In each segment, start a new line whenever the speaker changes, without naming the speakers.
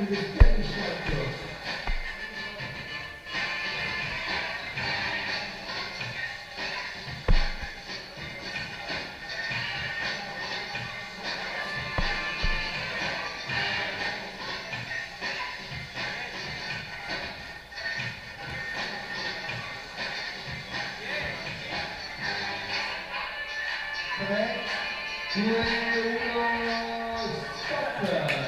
il esterno sciolto. Tre, due, uno, stop!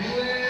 il